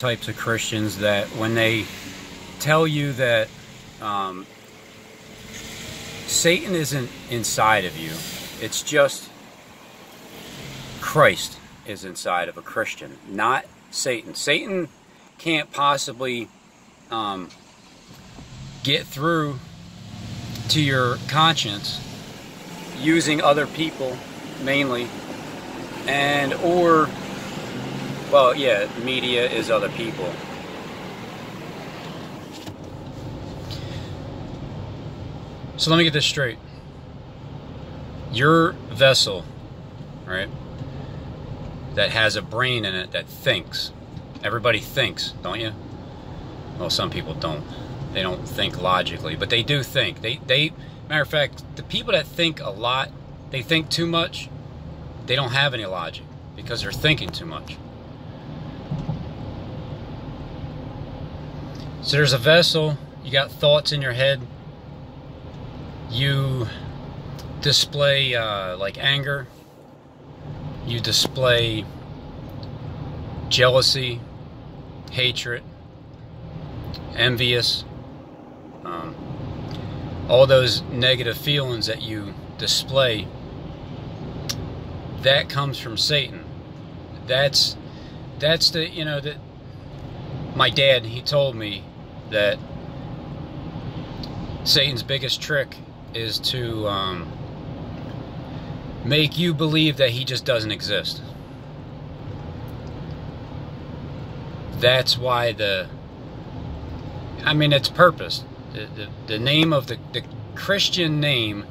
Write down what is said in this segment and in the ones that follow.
types of Christians that when they tell you that um, Satan isn't inside of you, it's just Christ is inside of a Christian, not Satan. Satan can't possibly um, get through to your conscience using other people mainly and or well yeah media is other people. So let me get this straight. Your vessel right that has a brain in it that thinks. Everybody thinks don't you well some people don't. They don't think logically but they do think. They they matter of fact the people that think a lot they think too much they don't have any logic because they're thinking too much. So there's a vessel, you got thoughts in your head, you display uh, like anger, you display jealousy, hatred, envious, um, all those negative feelings that you display. That comes from Satan. That's that's the you know that my dad he told me that Satan's biggest trick is to um, make you believe that he just doesn't exist. That's why the I mean it's purpose. The, the, the name of the, the Christian name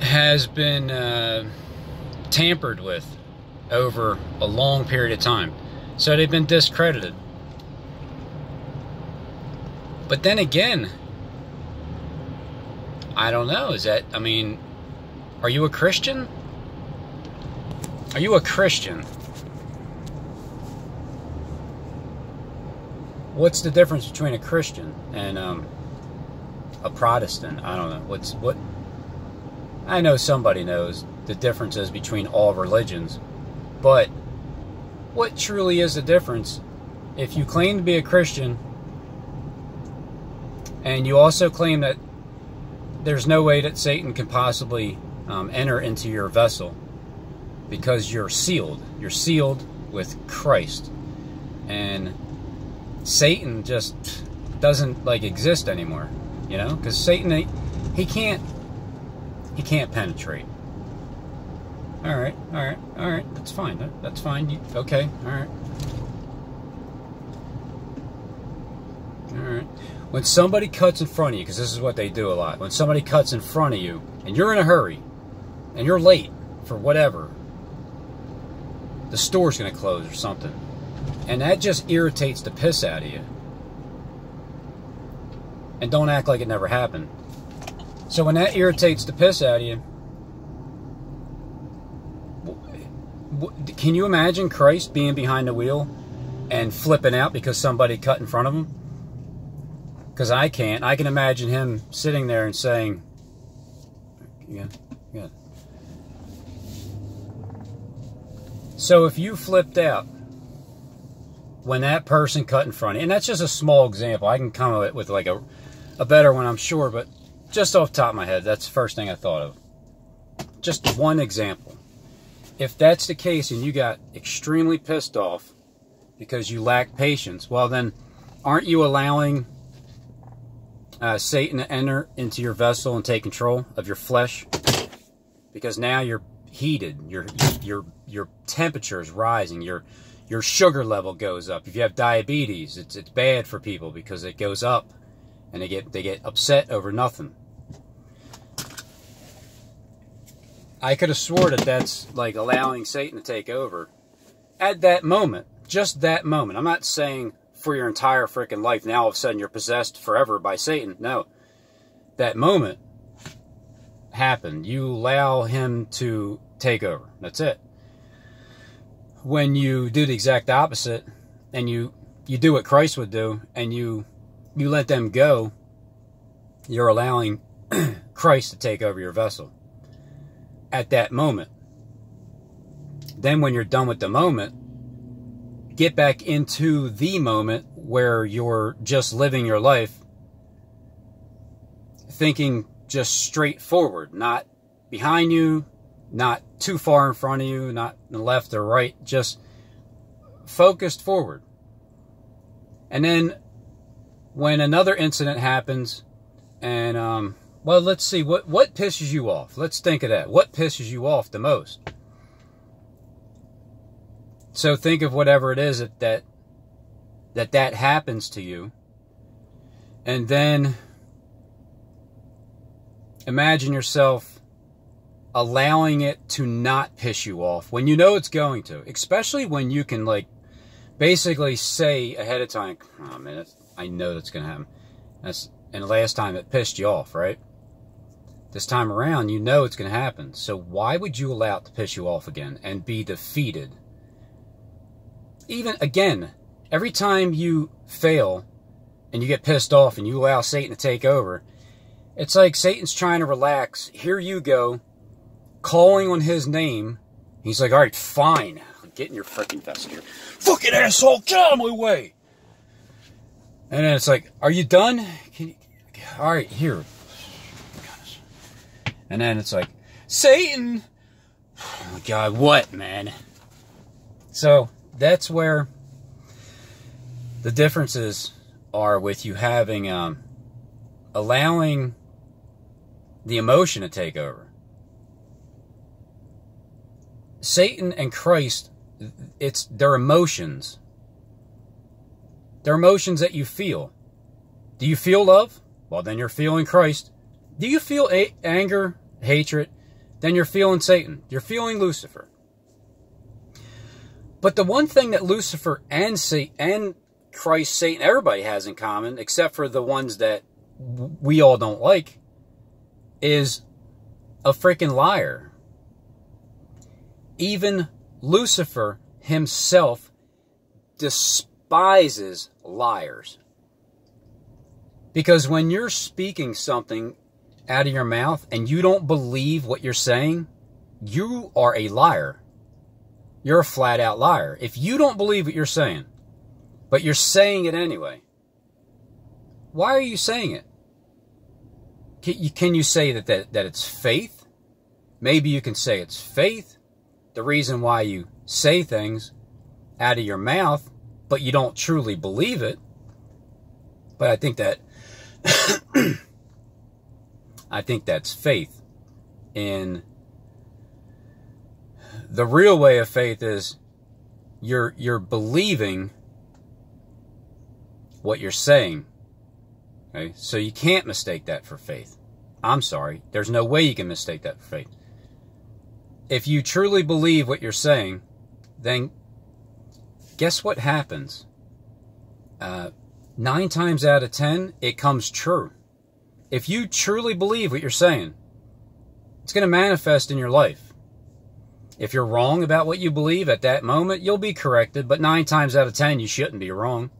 has been uh, tampered with over a long period of time. So they've been discredited. But then again, I don't know. Is that, I mean, are you a Christian? Are you a Christian? What's the difference between a Christian and um, a Protestant? I don't know. What's what? I know somebody knows the differences between all religions. But what truly is the difference if you claim to be a Christian and you also claim that there's no way that Satan can possibly um, enter into your vessel because you're sealed. You're sealed with Christ. And Satan just doesn't like exist anymore, you know? Because Satan, he, he can't, he can't penetrate. All right, all right, all right. That's fine. That, that's fine. You, okay, all right. All right. When somebody cuts in front of you, because this is what they do a lot, when somebody cuts in front of you and you're in a hurry and you're late for whatever, the store's going to close or something. And that just irritates the piss out of you. And don't act like it never happened. So when that irritates the piss out of you, can you imagine Christ being behind the wheel and flipping out because somebody cut in front of him? Because I can't. I can imagine him sitting there and saying, yeah, yeah. So if you flipped out when that person cut in front of you, and that's just a small example. I can come up with like a, a better one, I'm sure, but just off top of my head, that's the first thing I thought of. Just one example if that's the case and you got extremely pissed off because you lack patience, well, then aren't you allowing uh, Satan to enter into your vessel and take control of your flesh? Because now you're heated, your your your temperature is rising, your your sugar level goes up. If you have diabetes, it's it's bad for people because it goes up, and they get they get upset over nothing. I could have swore that that's like allowing Satan to take over at that moment, just that moment. I'm not saying for your entire freaking life, now all of a sudden you're possessed forever by Satan. No. That moment happened. You allow him to take over. That's it. When you do the exact opposite and you you do what Christ would do and you you let them go, you're allowing Christ to take over your vessel at that moment. Then when you're done with the moment, get back into the moment where you're just living your life thinking just straight forward, not behind you, not too far in front of you, not left or right, just focused forward. And then when another incident happens, and um, well, let's see what what pisses you off. Let's think of that. What pisses you off the most? So think of whatever it is that that that, that happens to you, and then imagine yourself allowing it to not piss you off when you know it's going to, especially when you can like basically say ahead of time, oh man, I know that's going to happen. That's, and last time it pissed you off, right? This time around, you know it's going to happen. So why would you allow it to piss you off again and be defeated? Even again, every time you fail and you get pissed off and you allow Satan to take over, it's like Satan's trying to relax. Here you go, calling on his name. He's like, all right, fine. Get in your freaking vest here. Fucking asshole, get out of my way. And then it's like, are you done? You, all right, here. And then it's like, Satan. Oh my God, what, man? So that's where the differences are with you having, um, allowing the emotion to take over. Satan and Christ, it's their emotions. They're emotions that you feel. Do you feel love? Well, then you're feeling Christ. Do you feel a- anger, hatred? Then you're feeling Satan. You're feeling Lucifer. But the one thing that Lucifer and Satan and Christ, Satan, everybody has in common, except for the ones that we all don't like, is a freaking liar. Even Lucifer himself despises liars. Because when you're speaking something out of your mouth and you don't believe what you're saying, you are a liar. You're a flat out liar. If you don't believe what you're saying, but you're saying it anyway, why are you saying it? Can you, can you say that, that, that it's faith? Maybe you can say it's faith. The reason why you say things out of your mouth, but you don't truly believe it. But I think that I think that's faith. In the real way of faith is you're you're believing what you're saying. Okay? So you can't mistake that for faith. I'm sorry. There's no way you can mistake that for faith. If you truly believe what you're saying, then guess what happens? Uh, nine times out of ten, it comes true. If you truly believe what you're saying, it's going to manifest in your life. If you're wrong about what you believe at that moment, you'll be corrected, but nine times out of ten, you shouldn't be wrong.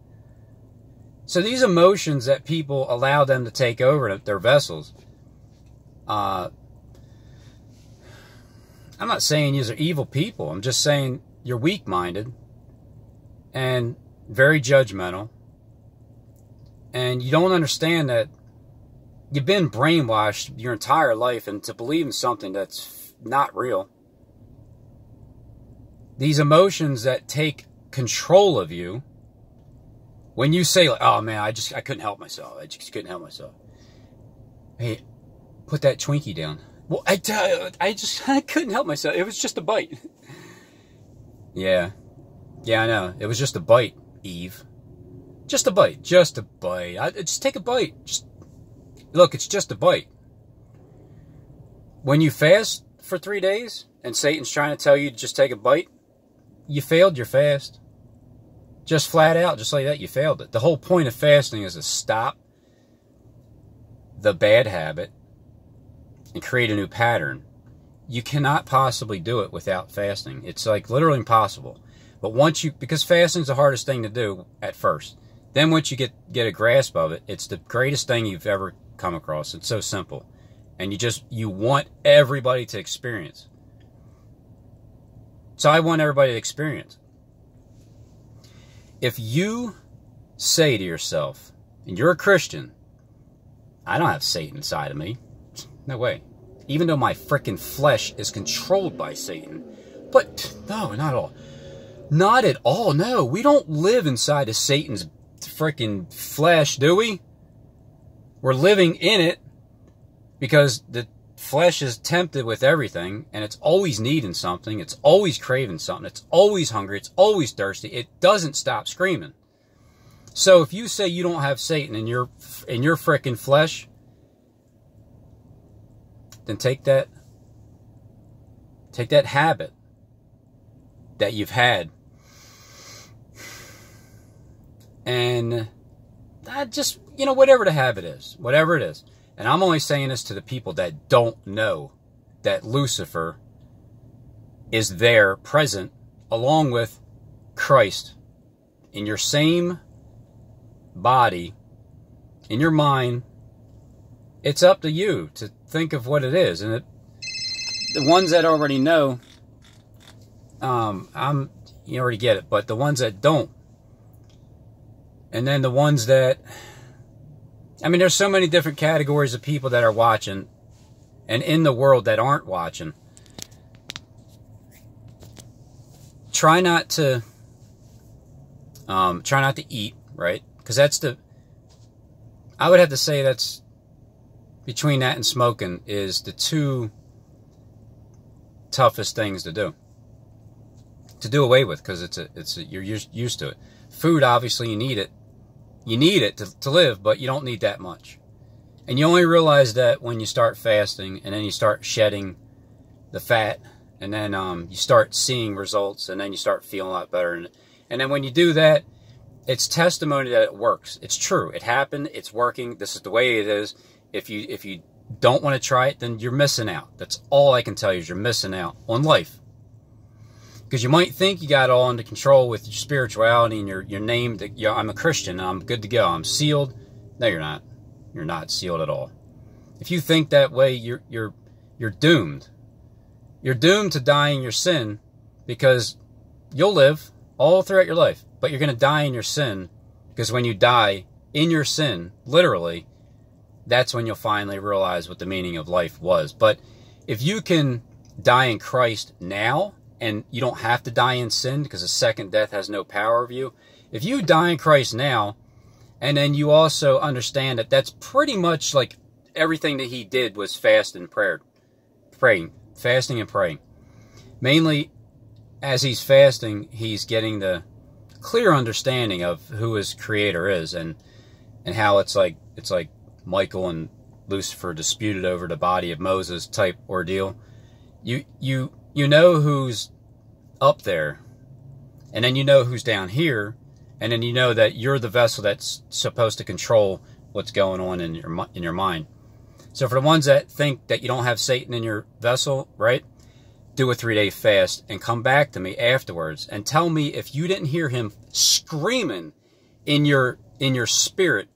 So these emotions that people allow them to take over their vessels, uh, I'm not saying these are evil people. I'm just saying you're weak minded and very judgmental. And you don't understand that you've been brainwashed your entire life and to believe in something that's not real. These emotions that take control of you when you say like, oh man, I just I couldn't help myself. I just couldn't help myself. Hey, put that Twinkie down. Well, I, uh, I just I couldn't help myself. It was just a bite. yeah. Yeah, I know. It was just a bite, Eve. Just a bite. Just a bite. I, just take a bite. Just Look, it's just a bite. When you fast for three days and Satan's trying to tell you to just take a bite, you failed your fast. Just flat out, just like that, you failed it. The whole point of fasting is to stop the bad habit and create a new pattern. You cannot possibly do it without fasting. It's like literally impossible. But once you, because fasting is the hardest thing to do at first. Then once you get, get a grasp of it, it's the greatest thing you've ever come across. It's so simple. And you just, you want everybody to experience. So I want everybody to experience. if you say to yourself, and you're a Christian, I don't have Satan inside of me. No way. Even though my freaking flesh is controlled by Satan. But no, not at all. Not at all. No, we don't live inside of Satan's freaking flesh, do we? We're living in it because the flesh is tempted with everything and it's always needing something. It's always craving something. It's always hungry. It's always thirsty. It doesn't stop screaming. So if you say you don't have Satan in your in your freaking flesh, then take that take that habit that you've had and that just you know whatever the habit is, whatever it is. And I'm only saying this to the people that don't know that Lucifer is there present along with Christ in your same body, in your mind. It's up to you to think of what it is. And it, the ones that already know, um, I'm you already get it. But the ones that don't, and then the ones that I mean, there's so many different categories of people that are watching and in the world that aren't watching. Try not to um, try not to eat, right? Because that's the I would have to say that's between that and smoking is the two toughest things to do to do away with because it's a it's a, you're used to it. Food, obviously, you need it you need it to, to live, but you don't need that much. And you only realize that when you start fasting and then you start shedding the fat and then um, you start seeing results and then you start feeling a lot better. And, and then when you do that, it's testimony that it works. It's true. It happened. It's working. This is the way it is. If you if you don't want to try it, then you're missing out. That's all I can tell you is you're missing out on life. Because you might think you got all under control with your spirituality and your, your name that you I'm a Christian, I'm good to go, I'm sealed. No, you're not. You're not sealed at all. If you think that way, you're you're you're doomed. You're doomed to die in your sin because you'll live all throughout your life, but you're going to die in your sin because when you die in your sin, literally, that's when you'll finally realize what the meaning of life was. But if you can die in Christ now, and you don't have to die in sin because the second death has no power of you. If you die in Christ now, and then you also understand that that's pretty much like everything that he did was fast and prayer, praying, fasting and praying. Mainly, as he's fasting, he's getting the clear understanding of who his creator is and and how it's like it's like Michael and Lucifer disputed over the body of Moses type ordeal. You you you know who's up there, and then you know who's down here, and then you know that you're the vessel that's supposed to control what's going on in your in your mind. So for the ones that think that you don't have Satan in your vessel, right? Do a three-day fast and come back to me afterwards and tell me if you didn't hear him screaming in your in your spirit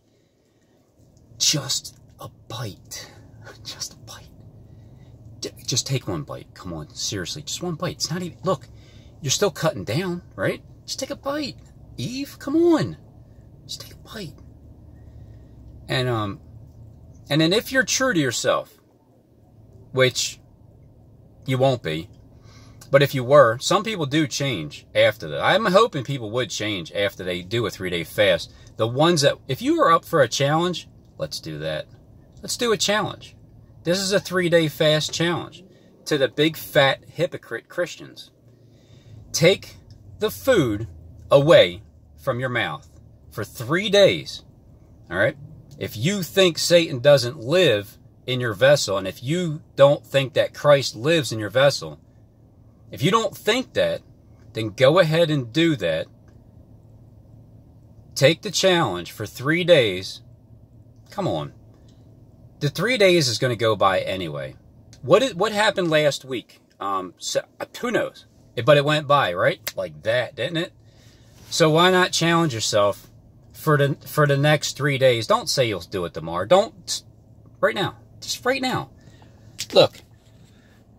just a bite. Just just take one bite. Come on, seriously, just one bite. It's not even, look, you're still cutting down, right? Just take a bite. Eve, come on. Just take a bite. And, um, and then if you're true to yourself, which you won't be, but if you were, some people do change after that. I'm hoping people would change after they do a three day fast. The ones that, if you are up for a challenge, let's do that. Let's do a challenge. This is a three day fast challenge to the big fat hypocrite Christians. Take the food away from your mouth for three days. All right? If you think Satan doesn't live in your vessel, and if you don't think that Christ lives in your vessel, if you don't think that, then go ahead and do that. Take the challenge for three days. Come on. The three days is going to go by anyway. What is, what happened last week? Um, so, uh, who knows? But it went by, right? Like that, didn't it? So why not challenge yourself for the for the next three days? Don't say you'll do it tomorrow. Don't right now. Just right now. Look,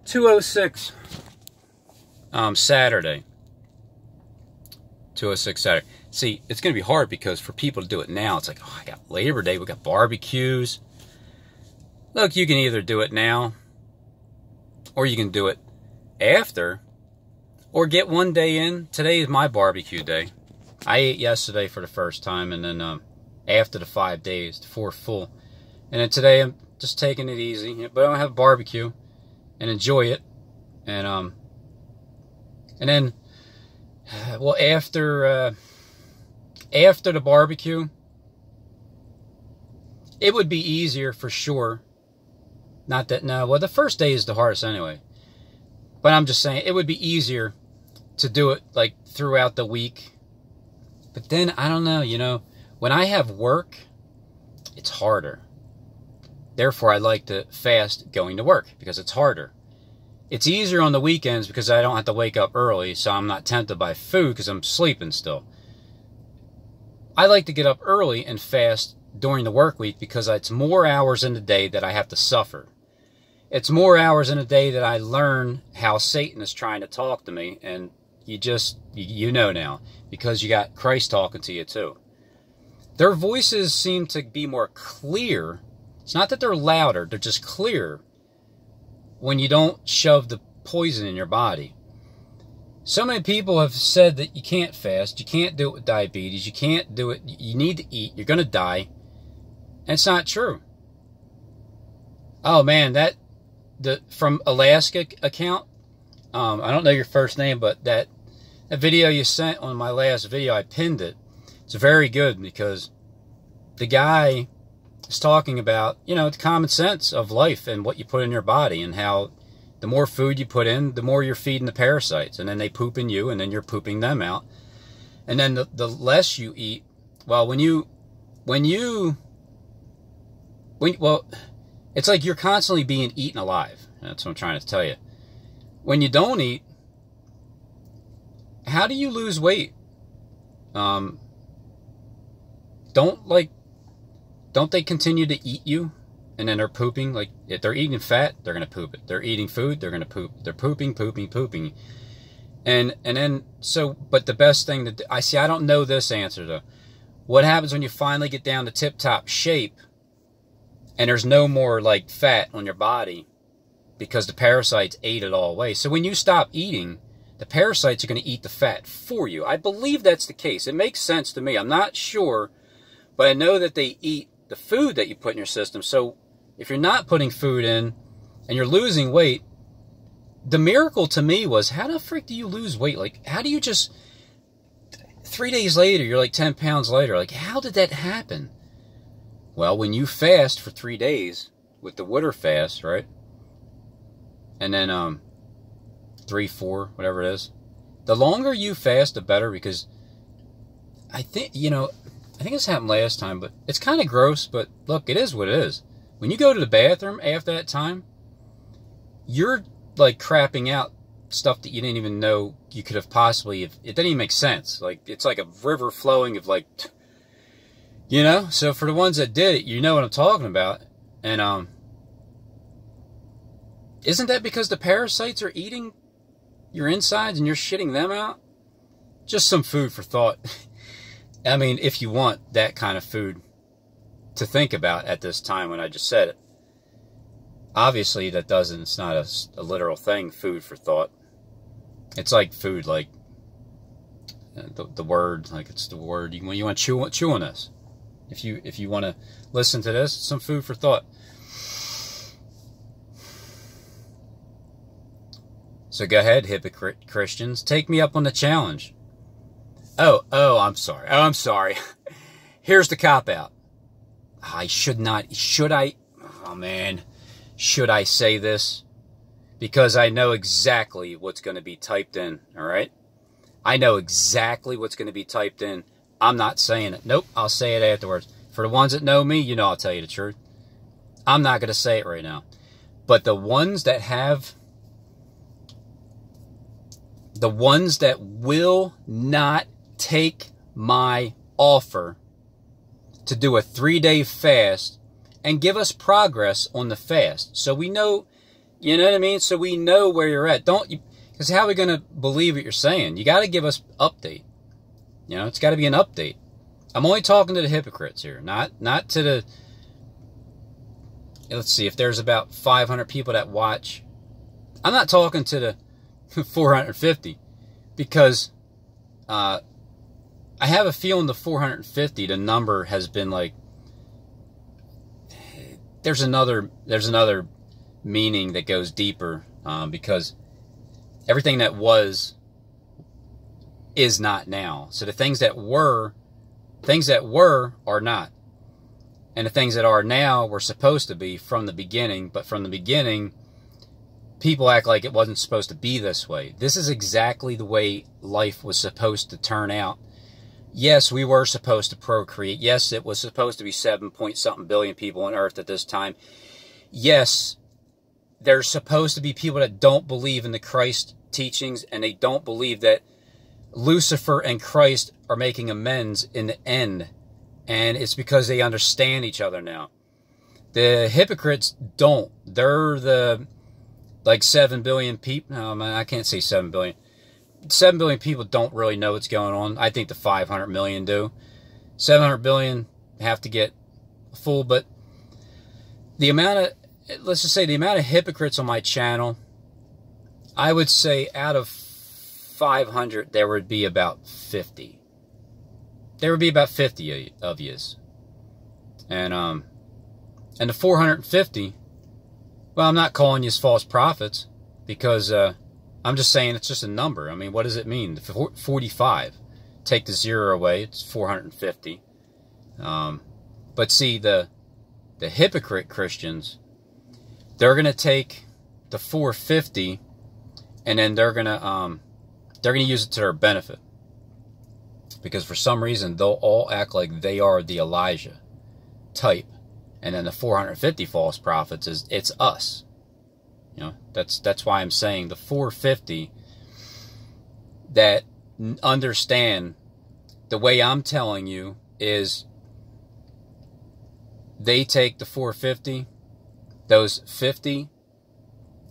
206 um, Saturday. 206 Saturday. See, it's going to be hard because for people to do it now, it's like, oh, I got Labor Day, we got barbecues. Look, you can either do it now or you can do it after or get one day in. Today is my barbecue day. I ate yesterday for the first time and then um, after the five days, the four full. And then today I'm just taking it easy, but I'm to have barbecue and enjoy it. And, um, and then, well, after, uh, after the barbecue, it would be easier for sure. Not that, no, well, the first day is the hardest anyway. But I'm just saying, it would be easier to do it like throughout the week. But then, I don't know, you know, when I have work, it's harder. Therefore, I like to fast going to work because it's harder. It's easier on the weekends because I don't have to wake up early, so I'm not tempted by food because I'm sleeping still. I like to get up early and fast during the work week because it's more hours in the day that I have to suffer. It's more hours in a day that I learn how Satan is trying to talk to me, and you just, you know now, because you got Christ talking to you too. Their voices seem to be more clear. It's not that they're louder, they're just clear when you don't shove the poison in your body. So many people have said that you can't fast, you can't do it with diabetes, you can't do it, you need to eat, you're going to die. It's not true. Oh man, that the from Alaska account, um, I don't know your first name, but that, that video you sent on my last video, I pinned it. It's very good because the guy is talking about, you know, the common sense of life and what you put in your body and how the more food you put in, the more you're feeding the parasites, and then they poop in you, and then you're pooping them out. And then the, the less you eat, well, when you, when you, when, well, it's like you're constantly being eaten alive. That's what I'm trying to tell you. When you don't eat, how do you lose weight? Um, don't like, don't they continue to eat you? and then they're pooping. Like if they're eating fat, they're gonna poop it. They're eating food, they're gonna poop. They're pooping, pooping, pooping. And and then so, but the best thing that I see, I don't know this answer though. What happens when you finally get down to tip top shape, and there's no more like fat on your body, because the parasites ate it all away. So when you stop eating, the parasites are going to eat the fat for you. I believe that's the case. It makes sense to me. I'm not sure, but I know that they eat the food that you put in your system. So if you're not putting food in and you're losing weight, the miracle to me was how the frick do you lose weight? Like, how do you just, three days later, you're like 10 pounds lighter? Like, how did that happen? Well, when you fast for three days with the water fast, right? And then, um, three, four, whatever it is. The longer you fast, the better because I think, you know, I think this happened last time, but it's kind of gross, but look, it is what it is. When you go to the bathroom after that time, you're like crapping out stuff that you didn't even know you could have possibly, it didn't even make sense. Like, it's like a river flowing of like, you know? So for the ones that did it, you know what I'm talking about. And, um, isn't that because the parasites are eating your insides and you're shitting them out? Just some food for thought. I mean, if you want that kind of food to think about at this time when I just said it. Obviously, that doesn't, it's not a, a literal thing, food for thought. It's like food, like uh, the, the word, like it's the word. You, you want to chew, chew on this. If you, if you want to listen to this, some food for thought. So go ahead, hypocrite Christians. Take me up on the challenge. Oh, oh, I'm sorry. Oh, I'm sorry. Here's the cop out. I should not, should I, oh man, should I say this? Because I know exactly what's going to be typed in, all right? I know exactly what's going to be typed in. I'm not saying it. Nope, I'll say it afterwards. For the ones that know me, you know I'll tell you the truth. I'm not going to say it right now. But the ones that have, the ones that will not take my offer to do a three day fast and give us progress on the fast. So we know, you know what I mean? So we know where you're at. Don't you, because how are we going to believe what you're saying? You got to give us update. You know, it's got to be an update. I'm only talking to the hypocrites here, not not to the. Let's see if there's about 500 people that watch. I'm not talking to the 450 because uh, I have a feeling the 450, the number has been like. There's another there's another meaning that goes deeper um, because everything that was is not now. So the things that were, things that were are not. And the things that are now were supposed to be from the beginning, but from the beginning, people act like it wasn't supposed to be this way. This is exactly the way life was supposed to turn out. Yes, we were supposed to procreate. Yes, it was supposed to be 7 point something billion people on earth at this time. Yes, there's supposed to be people that don't believe in the Christ teachings and they don't believe that Lucifer and Christ are making amends in the end. And it's because they understand each other now. The hypocrites don't. They're the like 7 billion people. No, I can't say 7 billion. 7 billion people don't really know what's going on. I think the 500 million do. 700 billion have to get full, but the amount of let's just say the amount of hypocrites on my channel, I would say out of 500, there would be about 50. There would be about 50 of yous. And, um, and the 450, well, I'm not calling you false prophets because, uh, I'm just saying it's just a number. I mean, what does it mean? 45. Take the zero away, it's 450. Um, but see, the, the hypocrite Christians, they're going to take the 450 and then they're going to um, they're going to use it to their benefit. Because for some reason they'll all act like they are the Elijah type and then the 450 false prophets is it's us. You know that's that's why I'm saying the 450 that understand the way I'm telling you is they take the 450 those 50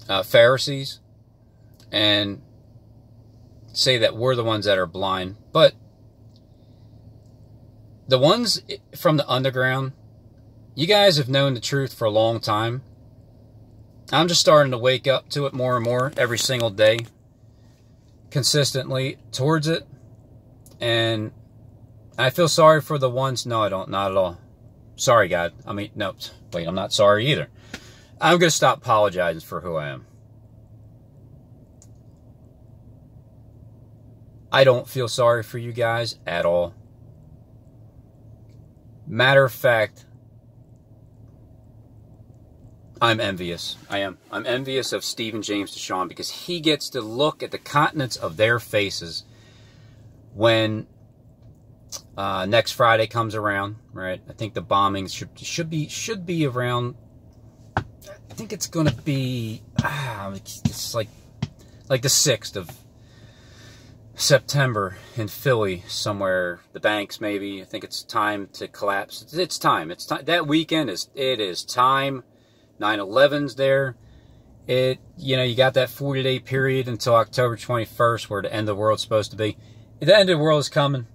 uh, Pharisees and say that we're the ones that are blind. But the ones from the underground, you guys have known the truth for a long time. I'm just starting to wake up to it more and more every single day, consistently towards it. And I feel sorry for the ones. No, I don't. Not at all. Sorry, God. I mean, no. Wait, I'm not sorry either. I'm going to stop apologizing for who I am. I don't feel sorry for you guys at all. Matter of fact, I'm envious. I am. I'm envious of Stephen James DeShawn because he gets to look at the continents of their faces when uh, next Friday comes around. Right? I think the bombings should should be should be around I think it's going to be ah, it's like like the 6th of September in Philly somewhere the banks maybe I think it's time to collapse. It's, it's time. It's time that weekend is it is time. 9/11's there. It you know you got that 40 day period until October 21st where the end of the world's supposed to be. The end of the world is coming.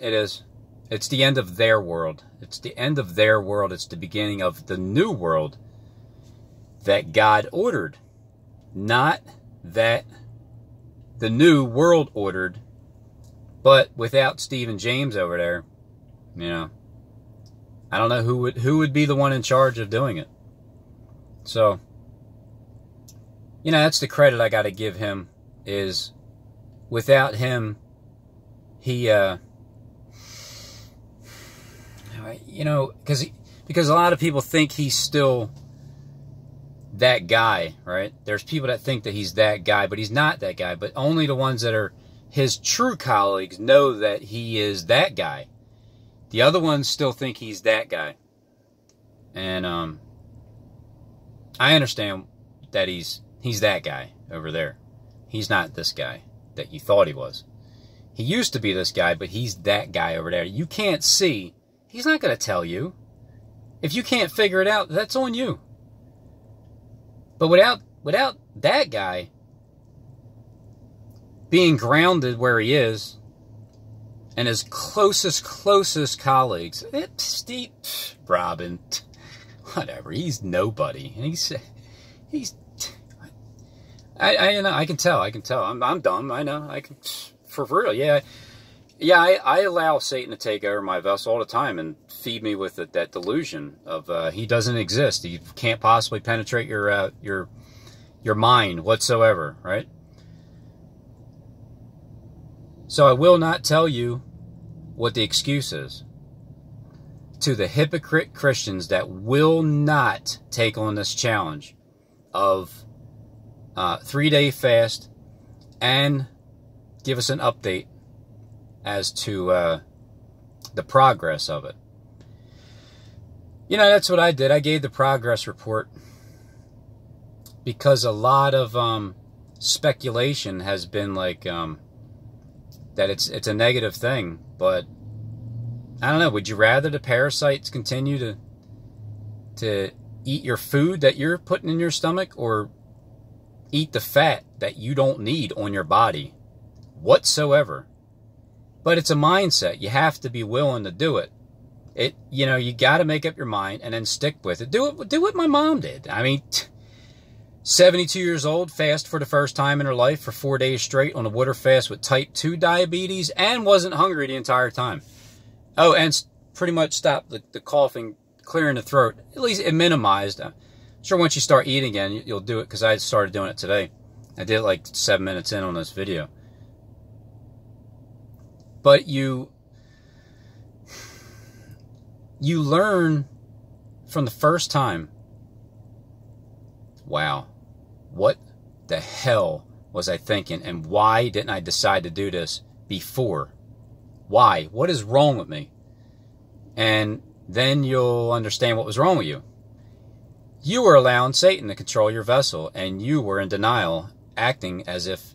It is. It's the end of their world. It's the end of their world. It's the beginning of the new world that God ordered, not that the new world ordered, but without Stephen James over there, you know, I don't know who would who would be the one in charge of doing it. So, you know, that's the credit I got to give him is without him he uh you know, cuz because a lot of people think he's still that guy, right? There's people that think that he's that guy, but he's not that guy. But only the ones that are his true colleagues know that he is that guy. The other ones still think he's that guy. And um I understand that he's he's that guy over there. He's not this guy that you thought he was. He used to be this guy, but he's that guy over there. You can't see. He's not going to tell you. If you can't figure it out, that's on you. But without without that guy being grounded where he is, and his closest, closest colleagues, it, Steve, Robin, whatever, he's nobody. And he's, he's, I, I, you know, I can tell, I can tell. I'm, I'm dumb, I know, I can, for real, yeah. Yeah, I, I allow Satan to take over my vessel all the time and feed me with the, that delusion of uh, he doesn't exist. He can't possibly penetrate your uh, your your mind whatsoever, right? So I will not tell you what the excuse is. To the hypocrite Christians that will not take on this challenge of uh, three day fast and give us an update as to uh, the progress of it. You know, that's what I did. I gave the progress report because a lot of um, speculation has been like um, that it's it's a negative thing, but I don't know. Would you rather the parasites continue to to eat your food that you're putting in your stomach, or eat the fat that you don't need on your body whatsoever? But it's a mindset. You have to be willing to do it. It you know you got to make up your mind and then stick with it. Do it. Do what my mom did. I mean. 72 years old, fast for the first time in her life for four days straight on a water fast with type 2 diabetes and wasn't hungry the entire time. Oh, and pretty much stopped the, the coughing, clearing the throat. At least it minimized. I'm sure once you start eating again, you'll do it because I started doing it today. I did it like seven minutes in on this video. But you, you learn from the first time wow, what the hell was I thinking and why didn't I decide to do this before? Why? What is wrong with me? And then you'll understand what was wrong with you. You were allowing Satan to control your vessel and you were in denial, acting as if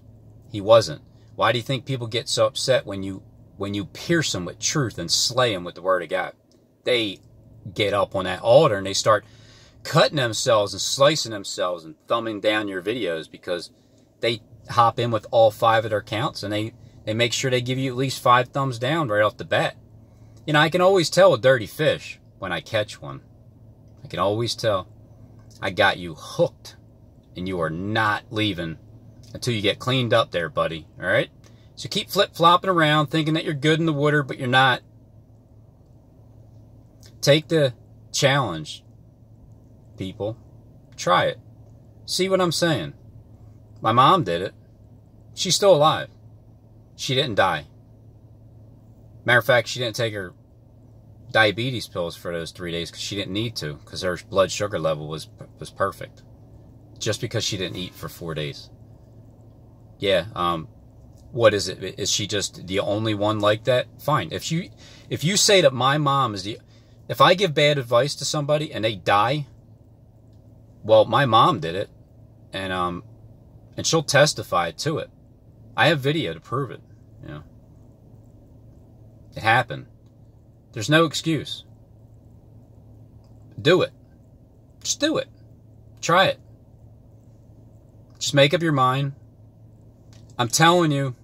he wasn't. Why do you think people get so upset when you when you pierce them with truth and slay them with the word of God? They get up on that altar and they start cutting themselves and slicing themselves and thumbing down your videos because they hop in with all five of their accounts and they, they make sure they give you at least five thumbs down right off the bat. You know, I can always tell a dirty fish when I catch one. I can always tell. I got you hooked and you are not leaving until you get cleaned up there, buddy. All right? So keep flip flopping around thinking that you're good in the water, but you're not. Take the challenge people. Try it. See what I'm saying? My mom did it. She's still alive. She didn't die. Matter of fact, she didn't take her diabetes pills for those three days because she didn't need to because her blood sugar level was was perfect. Just because she didn't eat for four days. Yeah. Um. What is it? Is she just the only one like that? Fine. If you if you say that my mom is the if I give bad advice to somebody and they die, well, my mom did it, and um, and she'll testify to it. I have video to prove it. You know, it happened. There's no excuse. Do it. Just do it. Try it. Just make up your mind. I'm telling you,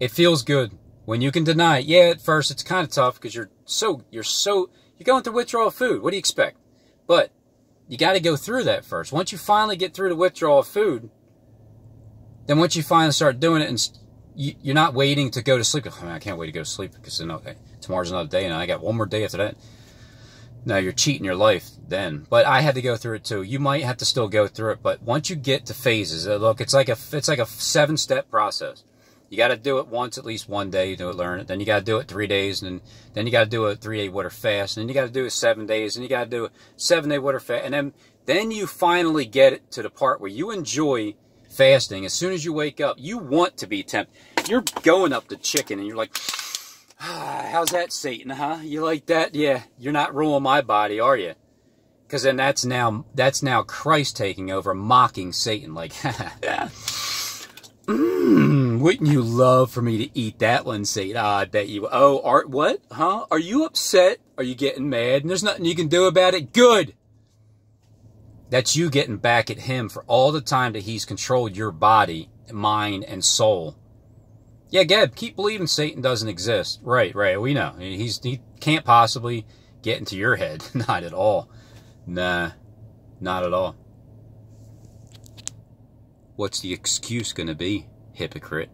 it feels good when you can deny it. Yeah, at first it's kind of tough because you're so you're so you're going through withdrawal of food. What do you expect? But you got to go through that first. Once you finally get through the withdrawal of food, then once you finally start doing it and you, are not waiting to go to sleep. I, mean, I can't wait to go to sleep because tomorrow's another day and I got one more day after that. No, you're cheating your life then. But I had to go through it too. You might have to still go through it, but once you get to phases, uh, look, it's like a it's like a seven step process. You got to do it once at least one day to learn it. Then you got to do it three days, and then you got to do a three day water fast, and then you got to do it seven days, and you got to do a seven day water fast, and then then you finally get it to the part where you enjoy fasting. As soon as you wake up, you want to be tempted. You're going up to chicken, and you're like, ah, "How's that, Satan? Huh? You like that? Yeah. You're not ruling my body, are you?" Because then that's now that's now Christ taking over, mocking Satan, like. Wouldn't you love for me to eat that one, Satan? Ah, I bet you. Oh, Art, what? Huh? Are you upset? Are you getting mad? And there's nothing you can do about it? Good. That's you getting back at him for all the time that he's controlled your body, mind, and soul. Yeah, Geb, keep believing Satan doesn't exist. Right, right. We know. He's he can't possibly get into your head. not at all. Nah, not at all. What's the excuse going to be, hypocrite?